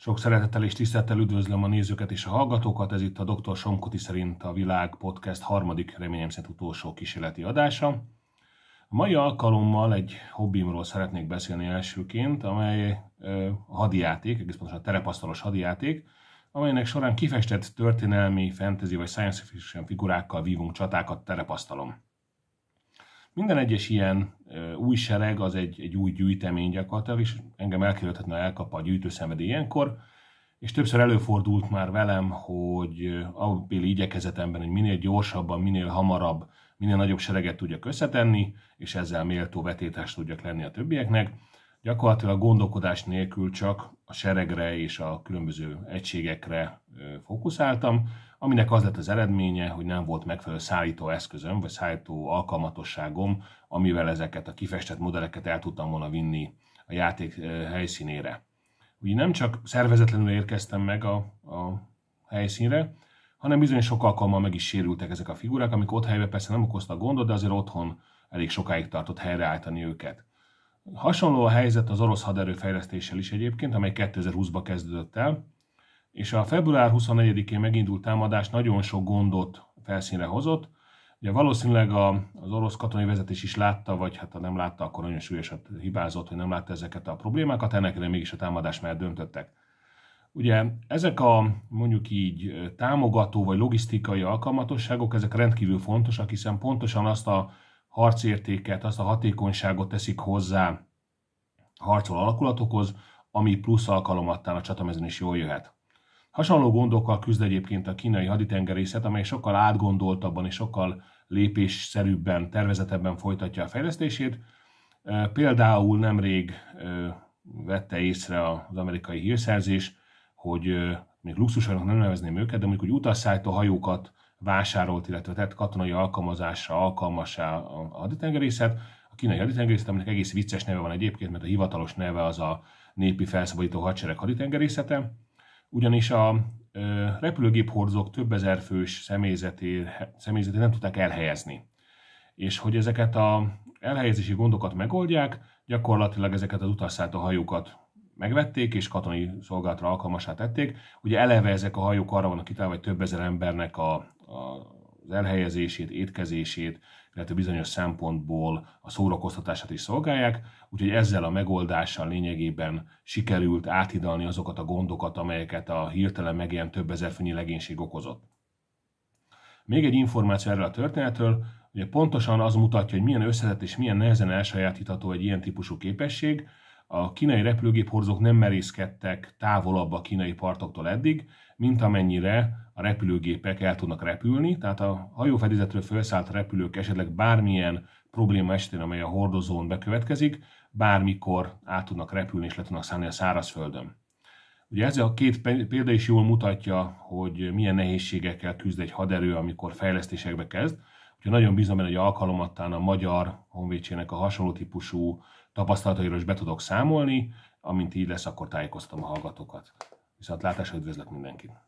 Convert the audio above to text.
Sok szeretettel és tisztelettel üdvözlöm a nézőket és a hallgatókat. Ez itt a Dr. Somkoti szerint a Világ Podcast harmadik, reményem szerint utolsó kísérleti adása. A mai alkalommal egy hobbimról szeretnék beszélni elsőként, amely a hadijáték, egész pontosan a terepasztalos hadijáték, amelynek során kifestett történelmi, fantasy vagy science fiction figurákkal vívunk csatákat terepasztalon. Minden egyes ilyen új sereg az egy, egy új gyűjtemény gyakorlatilag, és engem elkerülhetetlen elkap a gyűjtőszenvedély ilyenkor, és többször előfordult már velem, hogy abéli igyekezetemben, hogy minél gyorsabban, minél hamarabb, minél nagyobb sereget tudjak összetenni, és ezzel méltó vetétást tudjak lenni a többieknek. Gyakorlatilag gondolkodás nélkül csak a seregre és a különböző egységekre fókuszáltam, aminek az lett az eredménye, hogy nem volt megfelelő szállító eszközöm, vagy szállító alkalmatosságom, amivel ezeket a kifestett modelleket el tudtam volna vinni a játék helyszínére. Ugye nem csak szervezetlenül érkeztem meg a, a helyszínre, hanem bizony sok alkalommal meg is sérültek ezek a figurák, amik ott helyben persze nem okoztak gondot, de azért otthon elég sokáig tartott helyreállítani őket. Hasonló a helyzet az orosz haderő fejlesztéssel is egyébként, amely 2020-ban kezdődött el, és a február 24-én megindult támadás nagyon sok gondot felszínre hozott. Ugye valószínűleg a, az orosz katonai vezetés is látta, vagy hát ha nem látta, akkor nagyon súlyosat hibázott, hogy nem látta ezeket a problémákat, ennek ellenére mégis a támadás mellett döntöttek. Ugye ezek a mondjuk így támogató vagy logisztikai alkalmatosságok, ezek rendkívül fontosak, hiszen pontosan azt a harcértéket, azt a hatékonyságot teszik hozzá harcoló alakulatokhoz, ami plusz alkalomattán a csatamezőn is jól jöhet. Hasonló gondokkal küzd egyébként a kínai haditengerészet, amely sokkal átgondoltabban és sokkal lépésszerűbben, tervezetebben folytatja a fejlesztését. Például nemrég vette észre az amerikai hírszerzés, hogy még luxusoknak nem nevezném őket, de mondjuk, hogy utasszállító hajókat vásárolt, illetve tett katonai alkalmazásra alkalmassá a haditengerészet. A kínai haditengerészet, aminek egész vicces neve van egyébként, mert a hivatalos neve az a népi felszabadító hadsereg haditengerészete ugyanis a repülőgép több ezer fős személyzetét, nem tudták elhelyezni. És hogy ezeket a elhelyezési gondokat megoldják, gyakorlatilag ezeket az utasszállító hajókat megvették, és katonai szolgálatra alkalmasá tették. Ugye eleve ezek a hajók arra vannak kitalálva, hogy több ezer embernek a, a, az elhelyezését, étkezését, illetve bizonyos szempontból a szórakoztatását is szolgálják, úgyhogy ezzel a megoldással lényegében sikerült áthidalni azokat a gondokat, amelyeket a hirtelen megjelent több ezer főnyi legénység okozott. Még egy információ erről a történetről, ugye pontosan az mutatja, hogy milyen összetett és milyen nehezen elsajátítható egy ilyen típusú képesség. A kínai repülőgéphordozók nem merészkedtek távolabb a kínai partoktól eddig, mint amennyire a repülőgépek el tudnak repülni, tehát a hajófedizetről felszállt repülők esetleg bármilyen probléma esetén, amely a hordozón bekövetkezik, bármikor át tudnak repülni és le tudnak szállni a szárazföldön. Ugye ez a két példa is jól mutatja, hogy milyen nehézségekkel küzd egy haderő, amikor fejlesztésekbe kezd. Úgyhogy nagyon bízom benne, hogy alkalomattán a magyar honvédségnek a hasonló típusú tapasztalatairól is be tudok számolni, amint így lesz, akkor tájékoztatom a hallgatókat. Viszont látásra üdvözlök mindenkit!